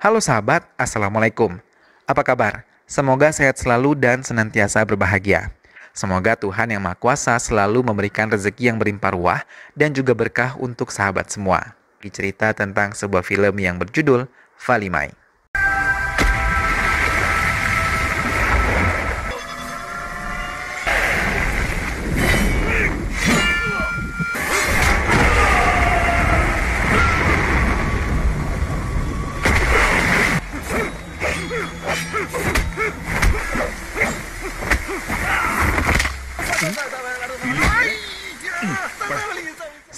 Halo sahabat, Assalamualaikum. Apa kabar? Semoga sehat selalu dan senantiasa berbahagia. Semoga Tuhan Yang Maha Kuasa selalu memberikan rezeki yang berlimpah ruah dan juga berkah untuk sahabat semua. Cerita tentang sebuah film yang berjudul Valimai.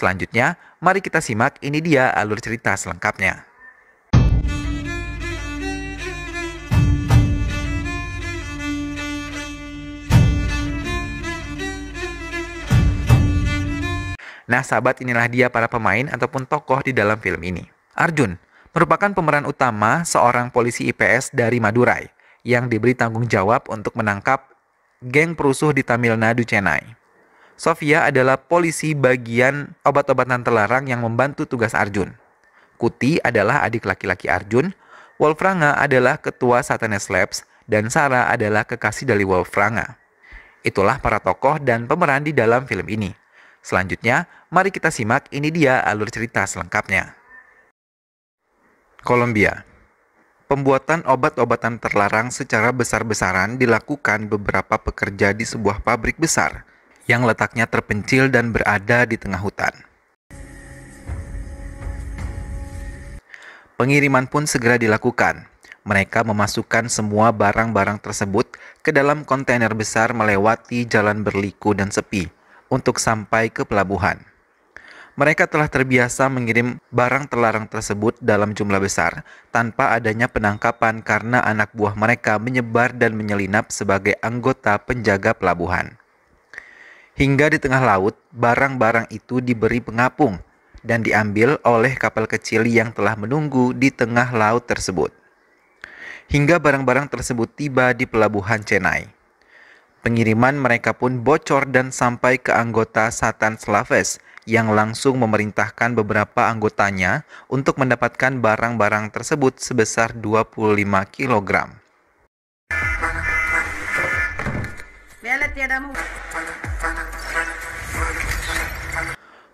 Selanjutnya, mari kita simak ini dia alur cerita selengkapnya. Nah, sahabat inilah dia para pemain ataupun tokoh di dalam film ini. Arjun merupakan pemeran utama seorang polisi IPS dari Madurai yang diberi tanggung jawab untuk menangkap geng perusuh di Tamil Nadu, Chennai. Sofia adalah polisi bagian obat-obatan terlarang yang membantu tugas Arjun. Kuti adalah adik laki-laki Arjun, Wolfranga adalah ketua Satanes Labs, dan Sarah adalah kekasih dari Wolfranga. Itulah para tokoh dan pemeran di dalam film ini. Selanjutnya, mari kita simak ini dia alur cerita selengkapnya. Kolombia Pembuatan obat-obatan terlarang secara besar-besaran dilakukan beberapa pekerja di sebuah pabrik besar yang letaknya terpencil dan berada di tengah hutan. Pengiriman pun segera dilakukan. Mereka memasukkan semua barang-barang tersebut ke dalam kontainer besar melewati jalan berliku dan sepi untuk sampai ke pelabuhan. Mereka telah terbiasa mengirim barang terlarang tersebut dalam jumlah besar tanpa adanya penangkapan karena anak buah mereka menyebar dan menyelinap sebagai anggota penjaga pelabuhan. Hingga di tengah laut, barang-barang itu diberi pengapung dan diambil oleh kapal kecil yang telah menunggu di tengah laut tersebut. Hingga barang-barang tersebut tiba di pelabuhan Chennai. Pengiriman mereka pun bocor dan sampai ke anggota Satan Slaves yang langsung memerintahkan beberapa anggotanya untuk mendapatkan barang-barang tersebut sebesar 25 kg.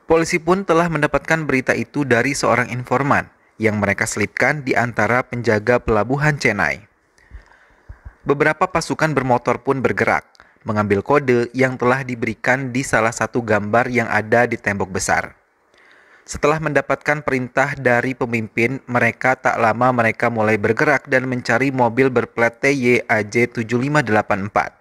Polisi pun telah mendapatkan berita itu dari seorang informan yang mereka selipkan di antara penjaga pelabuhan Chennai. Beberapa pasukan bermotor pun bergerak, mengambil kode yang telah diberikan di salah satu gambar yang ada di tembok besar. Setelah mendapatkan perintah dari pemimpin, mereka tak lama mereka mulai bergerak dan mencari mobil berplat TYAJ 7584.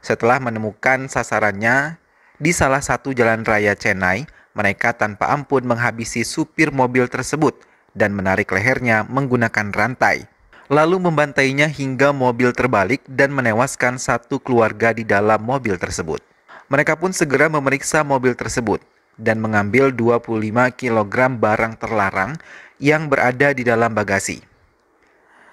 Setelah menemukan sasarannya, di salah satu jalan raya Chennai, mereka tanpa ampun menghabisi supir mobil tersebut dan menarik lehernya menggunakan rantai. Lalu membantainya hingga mobil terbalik dan menewaskan satu keluarga di dalam mobil tersebut. Mereka pun segera memeriksa mobil tersebut dan mengambil 25 kg barang terlarang yang berada di dalam bagasi.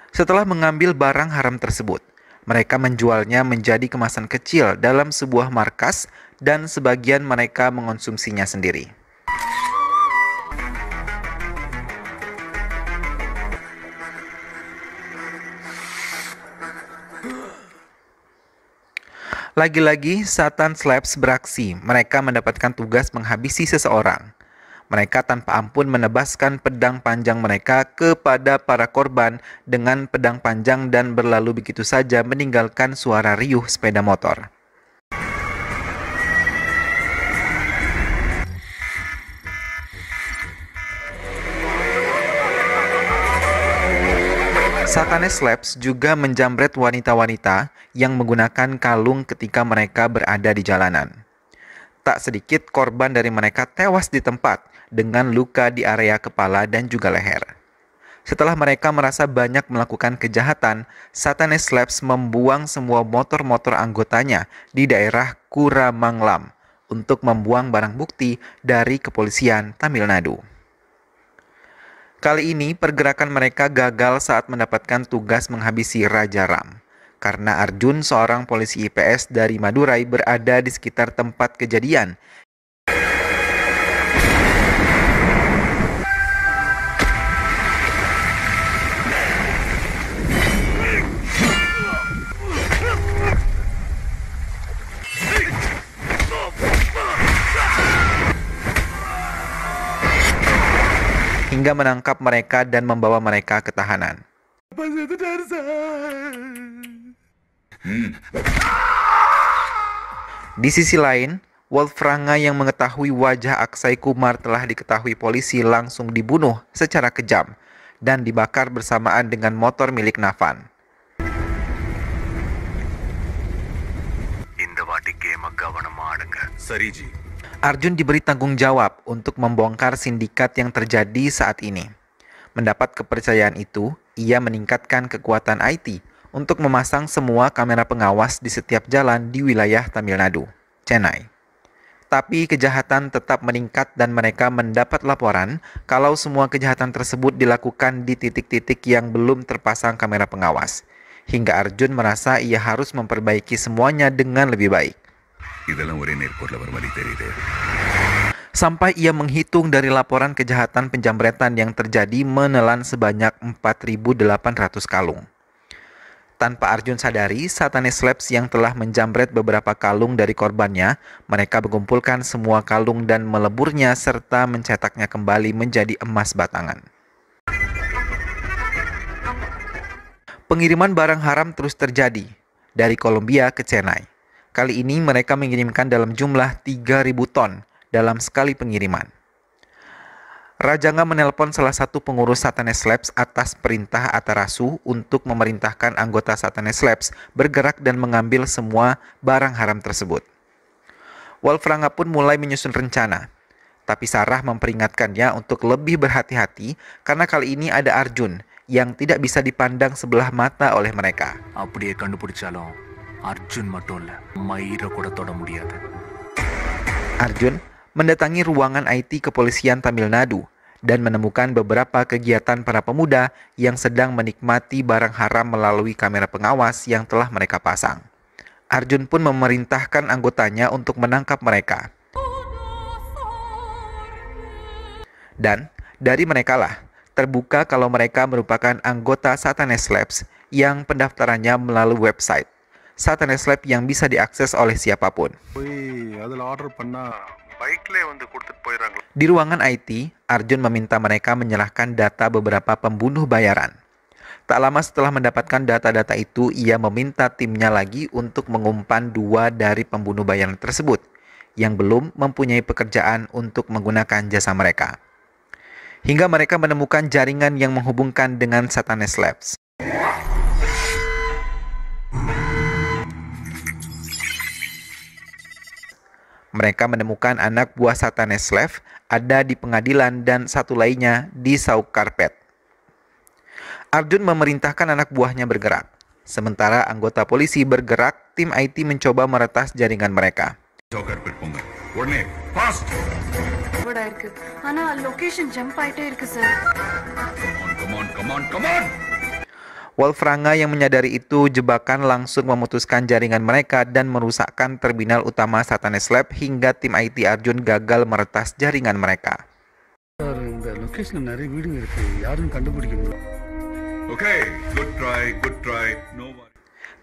Setelah mengambil barang haram tersebut, mereka menjualnya menjadi kemasan kecil dalam sebuah markas dan sebagian mereka mengonsumsinya sendiri. Lagi-lagi, Satan Slabs beraksi. Mereka mendapatkan tugas menghabisi seseorang. Mereka tanpa ampun menebaskan pedang panjang mereka kepada para korban dengan pedang panjang dan berlalu begitu saja meninggalkan suara riuh sepeda motor. Satanes Labs juga menjamret wanita-wanita yang menggunakan kalung ketika mereka berada di jalanan. Tak sedikit korban dari mereka tewas di tempat dengan luka di area kepala dan juga leher. Setelah mereka merasa banyak melakukan kejahatan, Satanes Labs membuang semua motor-motor anggotanya di daerah Kuramanglam untuk membuang barang bukti dari kepolisian Tamil Nadu. Kali ini pergerakan mereka gagal saat mendapatkan tugas menghabisi Raja Ram karena Arjun seorang polisi IPS dari Madurai berada di sekitar tempat kejadian. hingga menangkap mereka dan membawa mereka ke tahanan. Di sisi lain, Wolfranga yang mengetahui wajah Aksai Kumar telah diketahui polisi langsung dibunuh secara kejam dan dibakar bersamaan dengan motor milik Navan. Arjun diberi tanggung jawab untuk membongkar sindikat yang terjadi saat ini. Mendapat kepercayaan itu, ia meningkatkan kekuatan IT untuk memasang semua kamera pengawas di setiap jalan di wilayah Tamil Nadu, Chennai. Tapi kejahatan tetap meningkat dan mereka mendapat laporan kalau semua kejahatan tersebut dilakukan di titik-titik yang belum terpasang kamera pengawas. Hingga Arjun merasa ia harus memperbaiki semuanya dengan lebih baik. Sampai ia menghitung dari laporan kejahatan penjambretan yang terjadi menelan sebanyak 4.800 kalung. Tanpa Arjun sadari, Satanis Labs yang telah menjambret beberapa kalung dari korbannya, mereka mengumpulkan semua kalung dan meleburnya serta mencetaknya kembali menjadi emas batangan. Pengiriman barang haram terus terjadi dari Kolombia ke Chennai. Kali ini mereka mengirimkan dalam jumlah 3.000 ton dalam sekali pengiriman. Rajanga menelpon salah satu pengurus Satanes Labs atas perintah Atarasu untuk memerintahkan anggota Satanes Labs bergerak dan mengambil semua barang haram tersebut. Wolfranga pun mulai menyusun rencana, tapi Sarah memperingatkannya untuk lebih berhati-hati karena kali ini ada Arjun yang tidak bisa dipandang sebelah mata oleh mereka. Arjun mendatangi ruangan IT kepolisian Tamil Nadu dan menemukan beberapa kegiatan para pemuda yang sedang menikmati barang haram melalui kamera pengawas yang telah mereka pasang. Arjun pun memerintahkan anggotanya untuk menangkap mereka. Dan dari mereka lah terbuka kalau mereka merupakan anggota Satanes Labs yang pendaftarannya melalui website Satanes Lab yang bisa diakses oleh siapa pun. Wih, di ruangan IT, Arjun meminta mereka menyerahkan data beberapa pembunuh bayaran. Tak lama setelah mendapatkan data-data itu, ia meminta timnya lagi untuk mengumpan dua dari pembunuh bayaran tersebut yang belum mempunyai pekerjaan untuk menggunakan jasa mereka. Hingga mereka menemukan jaringan yang menghubungkan dengan Satanes Labs. Mereka menemukan anak buah Satanes Lev ada di pengadilan dan satu lainnya di sauk karpet. Arjun memerintahkan anak buahnya bergerak. Sementara anggota polisi bergerak, tim IT mencoba meretas jaringan mereka. Come on, come on, come on. Wolfranga yang menyadari itu jebakan langsung memutuskan jaringan mereka dan merusakkan terminal utama Satanes Lab hingga tim IT Arjun gagal meretas jaringan mereka.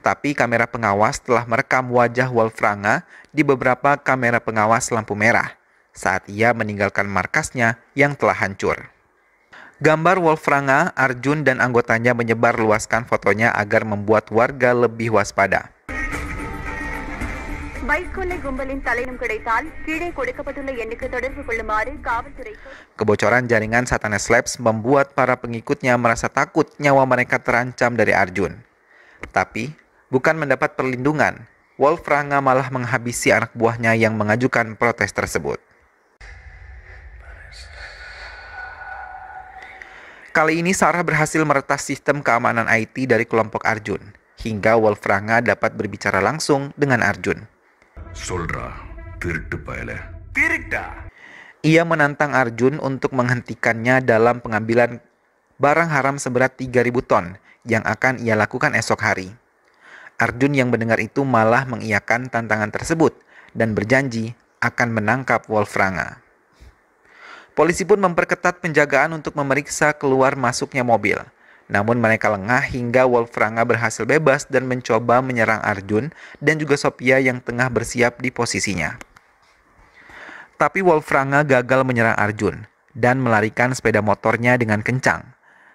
Tapi kamera pengawas telah merekam wajah Wolfranga di beberapa kamera pengawas lampu merah saat ia meninggalkan markasnya yang telah hancur. Gambar Wolfranga, Arjun, dan anggotanya menyebar luaskan fotonya agar membuat warga lebih waspada. Kebocoran jaringan Satanes Labs membuat para pengikutnya merasa takut nyawa mereka terancam dari Arjun. Tapi, bukan mendapat perlindungan, Wolfranga malah menghabisi anak buahnya yang mengajukan protes tersebut. Kali ini Sarah berhasil meretas sistem keamanan IT dari kelompok Arjun, hingga Wolfranga dapat berbicara langsung dengan Arjun. Ia menantang Arjun untuk menghentikannya dalam pengambilan barang haram seberat 3000 ton yang akan ia lakukan esok hari. Arjun yang mendengar itu malah mengiyakan tantangan tersebut dan berjanji akan menangkap Wolfranga. Polisi pun memperketat penjagaan untuk memeriksa keluar masuknya mobil. Namun mereka lengah hingga Wolfranga berhasil bebas dan mencoba menyerang Arjun dan juga Sophia yang tengah bersiap di posisinya. Tapi Wolfranga gagal menyerang Arjun dan melarikan sepeda motornya dengan kencang.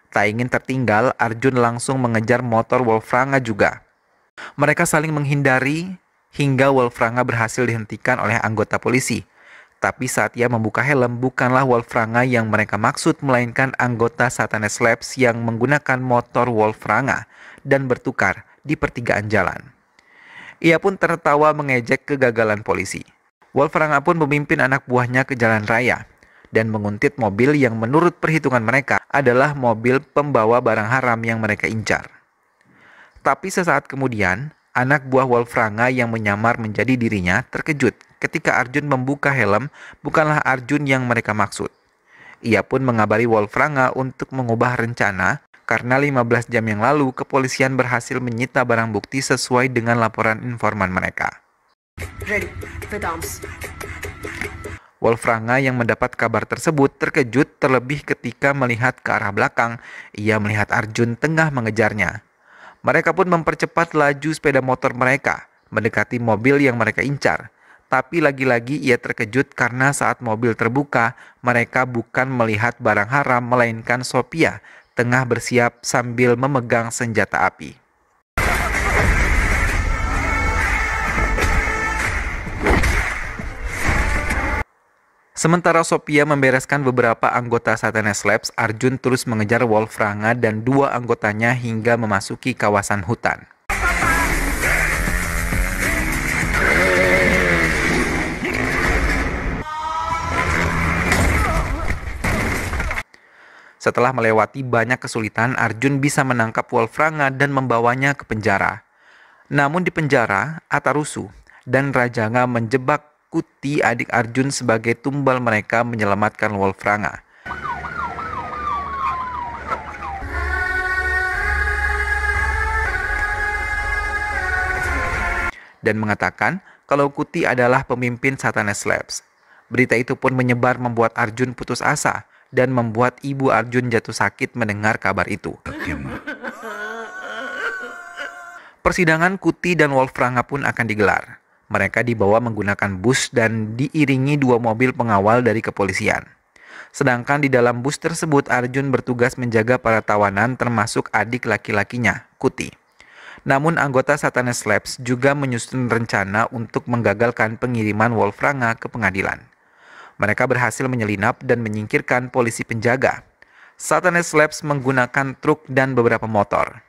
Tak ingin tertinggal, Arjun langsung mengejar motor Wolfranga juga. Mereka saling menghindari hingga Wolfranga berhasil dihentikan oleh anggota polisi. Tapi saat ia membuka helm, bukanlah Wolfranga yang mereka maksud, melainkan anggota Satanes Labs yang menggunakan motor Wolfranga dan bertukar di pertigaan jalan. Ia pun tertawa mengejek kegagalan polisi. Wolfranga pun memimpin anak buahnya ke jalan raya dan menguntit mobil yang menurut perhitungan mereka adalah mobil pembawa barang haram yang mereka incar. Tapi sesaat kemudian, anak buah Wolfranga yang menyamar menjadi dirinya terkejut ketika Arjun membuka helm bukanlah Arjun yang mereka maksud. Ia pun mengabari Wolfranga untuk mengubah rencana karena 15 jam yang lalu kepolisian berhasil menyita barang bukti sesuai dengan laporan informan mereka. Ready. Wolfranga yang mendapat kabar tersebut terkejut terlebih ketika melihat ke arah belakang. Ia melihat Arjun tengah mengejarnya. Mereka pun mempercepat laju sepeda motor mereka, mendekati mobil yang mereka incar. Tapi lagi-lagi ia terkejut karena saat mobil terbuka, mereka bukan melihat barang haram melainkan Sophia tengah bersiap sambil memegang senjata api. Sementara Sophia membereskan beberapa anggota Satanes Labs, Arjun terus mengejar Wolf Ranga dan dua anggotanya hingga memasuki kawasan hutan. Setelah melewati banyak kesulitan, Arjun bisa menangkap Wolf Ranga dan membawanya ke penjara. Namun di penjara, Atarusu dan Rajanga menjebak Kuti adik Arjun sebagai tumbal mereka menyelamatkan Wolfranga. Dan mengatakan kalau Kuti adalah pemimpin Satanes Labs. Berita itu pun menyebar membuat Arjun putus asa dan membuat ibu Arjun jatuh sakit mendengar kabar itu. Persidangan Kuti dan Wolfranga pun akan digelar. Mereka dibawa menggunakan bus dan diiringi dua mobil pengawal dari kepolisian. Sedangkan di dalam bus tersebut Arjun bertugas menjaga para tawanan termasuk adik laki-lakinya, Kuti. Namun anggota Satanes Labs juga menyusun rencana untuk menggagalkan pengiriman Wolfranga ke pengadilan. Mereka berhasil menyelinap dan menyingkirkan polisi penjaga. Satanes Labs menggunakan truk dan beberapa motor.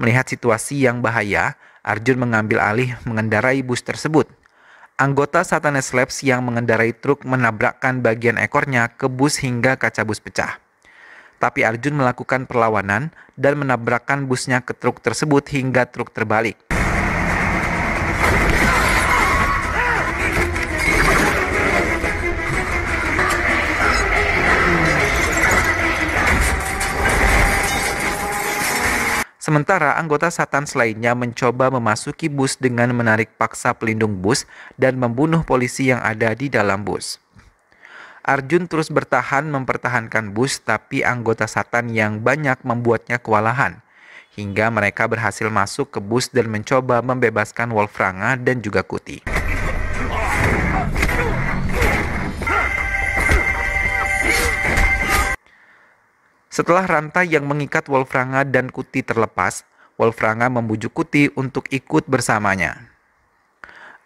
Melihat situasi yang bahaya, Arjun mengambil alih mengendarai bus tersebut. Anggota Satanes Labs yang mengendarai truk menabrakkan bagian ekornya ke bus hingga kaca bus pecah. Tapi Arjun melakukan perlawanan dan menabrakkan busnya ke truk tersebut hingga truk terbalik. Sementara anggota Satan lainnya mencoba memasuki bus dengan menarik paksa pelindung bus dan membunuh polisi yang ada di dalam bus. Arjun terus bertahan mempertahankan bus tapi anggota Satan yang banyak membuatnya kewalahan hingga mereka berhasil masuk ke bus dan mencoba membebaskan Wolfranga dan juga Kuti. Setelah rantai yang mengikat Wolfranga dan Kuti terlepas, Wolfranga membujuk Kuti untuk ikut bersamanya.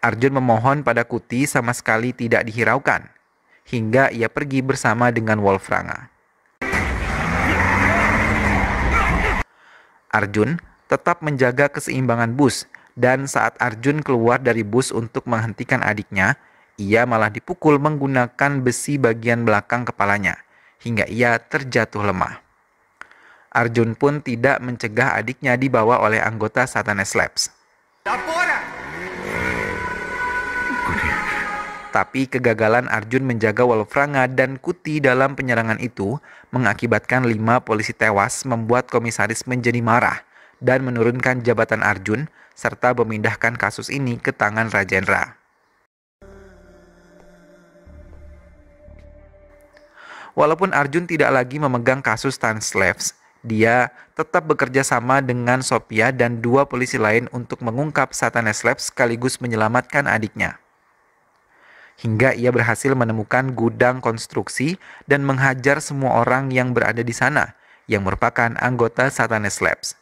Arjun memohon pada Kuti sama sekali tidak dihiraukan, hingga ia pergi bersama dengan Wolfranga. Arjun tetap menjaga keseimbangan bus, dan saat Arjun keluar dari bus untuk menghentikan adiknya, ia malah dipukul menggunakan besi bagian belakang kepalanya hingga ia terjatuh lemah. Arjun pun tidak mencegah adiknya dibawa oleh anggota Satanes Labs. Tapi kegagalan Arjun menjaga Wolfranga dan Kuti dalam penyerangan itu mengakibatkan lima polisi tewas membuat komisaris menjadi marah dan menurunkan jabatan Arjun serta memindahkan kasus ini ke tangan Rajendra. Walaupun Arjun tidak lagi memegang kasus Slaves, dia tetap bekerja sama dengan Sophia dan dua polisi lain untuk mengungkap Satanes Labs sekaligus menyelamatkan adiknya. Hingga ia berhasil menemukan gudang konstruksi dan menghajar semua orang yang berada di sana, yang merupakan anggota Satanes Labs.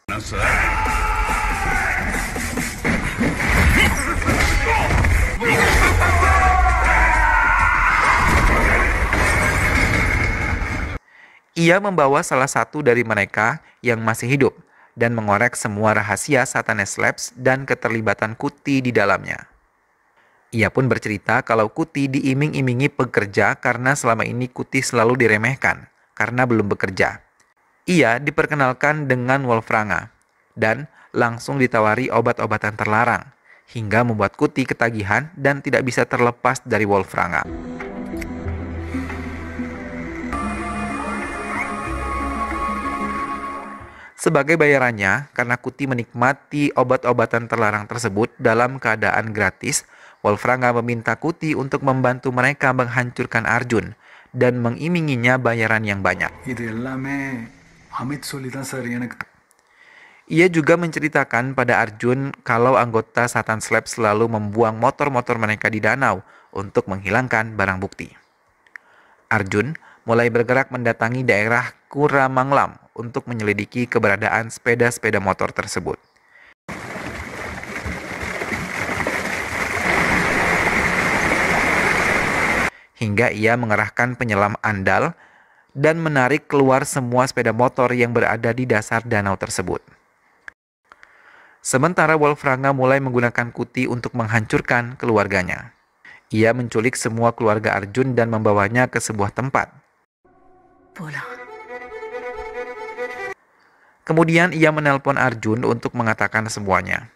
Ia membawa salah satu dari mereka yang masih hidup dan mengorek semua rahasia Satanes Labs dan keterlibatan Kuti di dalamnya. Ia pun bercerita kalau Kuti diiming-imingi pekerja karena selama ini Kuti selalu diremehkan karena belum bekerja. Ia diperkenalkan dengan Wolfranga dan langsung ditawari obat-obatan terlarang hingga membuat Kuti ketagihan dan tidak bisa terlepas dari Wolfranga. Sebagai bayarannya, karena Kuti menikmati obat-obatan terlarang tersebut dalam keadaan gratis, Wolfranga meminta Kuti untuk membantu mereka menghancurkan Arjun dan mengiminginya bayaran yang banyak. Ia juga menceritakan pada Arjun kalau anggota Satan Slab selalu membuang motor-motor mereka di danau untuk menghilangkan barang bukti. Arjun mulai bergerak mendatangi daerah Kuramanglam untuk menyelidiki keberadaan sepeda-sepeda motor tersebut. Hingga ia mengerahkan penyelam andal dan menarik keluar semua sepeda motor yang berada di dasar danau tersebut. Sementara Wolfranga mulai menggunakan kuti untuk menghancurkan keluarganya. Ia menculik semua keluarga Arjun dan membawanya ke sebuah tempat. Pulang. Kemudian ia menelpon Arjun untuk mengatakan semuanya.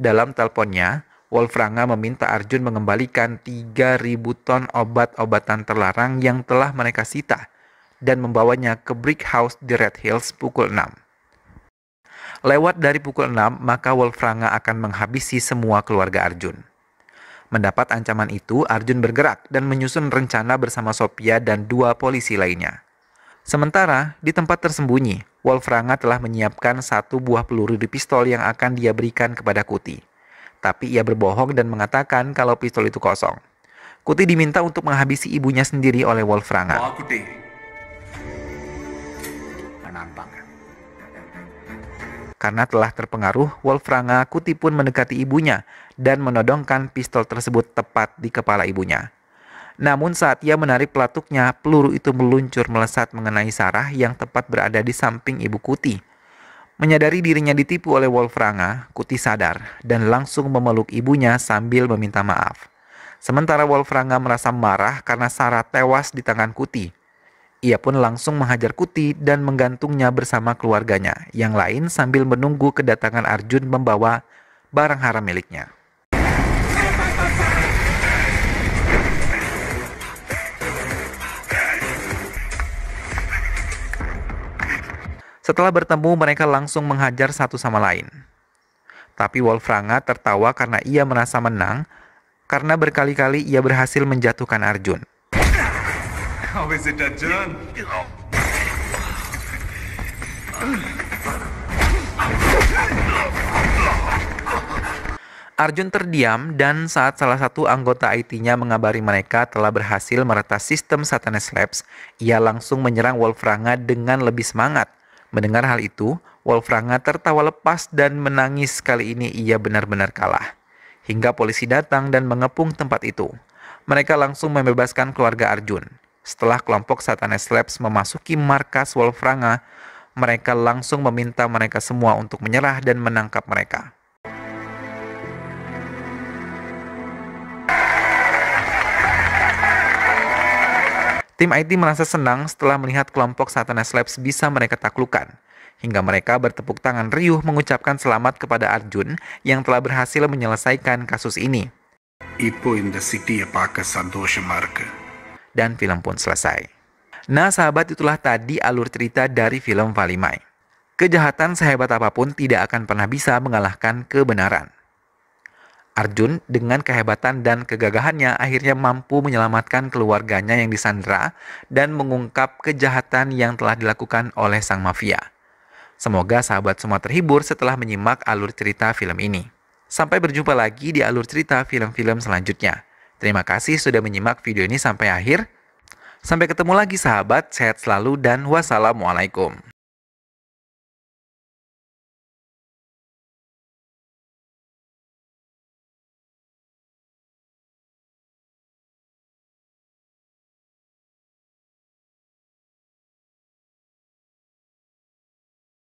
Dalam teleponnya, Wolfranga meminta Arjun mengembalikan 3.000 ton obat-obatan terlarang yang telah mereka sita dan membawanya ke Brick House di Red Hills pukul 6. Lewat dari pukul 6, maka Wolfranga akan menghabisi semua keluarga Arjun. Mendapat ancaman itu, Arjun bergerak dan menyusun rencana bersama Sophia dan dua polisi lainnya. Sementara, di tempat tersembunyi, Wolfranga telah menyiapkan satu buah peluru di pistol yang akan dia berikan kepada Kuti. Tapi ia berbohong dan mengatakan kalau pistol itu kosong. Kuti diminta untuk menghabisi ibunya sendiri oleh Wolfranga. Karena telah terpengaruh, Wolfranga Kuti pun mendekati ibunya dan menodongkan pistol tersebut tepat di kepala ibunya. Namun saat ia menarik pelatuknya, peluru itu meluncur melesat mengenai Sarah yang tepat berada di samping ibu Kuti. Menyadari dirinya ditipu oleh Wolfranga, Kuti sadar dan langsung memeluk ibunya sambil meminta maaf. Sementara Wolfranga merasa marah karena Sarah tewas di tangan Kuti. Ia pun langsung menghajar Kuti dan menggantungnya bersama keluarganya yang lain sambil menunggu kedatangan Arjun membawa barang haram miliknya. Setelah bertemu, mereka langsung menghajar satu sama lain. Tapi Wolfranga tertawa karena ia merasa menang, karena berkali-kali ia berhasil menjatuhkan Arjun. How is it, Arjun? Arjun terdiam dan saat salah satu anggota IT-nya mengabari mereka telah berhasil meretas sistem Satanes Labs, ia langsung menyerang Wolfranga dengan lebih semangat. Mendengar hal itu, Wolfranga tertawa lepas dan menangis kali ini ia benar-benar kalah. Hingga polisi datang dan mengepung tempat itu. Mereka langsung membebaskan keluarga Arjun. Setelah kelompok Satanes Labs memasuki markas Wolfranga, mereka langsung meminta mereka semua untuk menyerah dan menangkap mereka. Tim IT merasa senang setelah melihat kelompok Satanas Labs bisa mereka taklukkan. Hingga mereka bertepuk tangan riuh mengucapkan selamat kepada Arjun yang telah berhasil menyelesaikan kasus ini. Dan film pun selesai. Nah sahabat itulah tadi alur cerita dari film Valimai. Kejahatan sehebat apa pun tidak akan pernah bisa mengalahkan kebenaran. Arjun dengan kehebatan dan kegagahannya akhirnya mampu menyelamatkan keluarganya yang disandra dan mengungkap kejahatan yang telah dilakukan oleh sang mafia. Semoga sahabat semua terhibur setelah menyimak alur cerita film ini. Sampai berjumpa lagi di alur cerita film-film selanjutnya. Terima kasih sudah menyimak video ini sampai akhir. Sampai ketemu lagi sahabat, sehat selalu dan wassalamualaikum.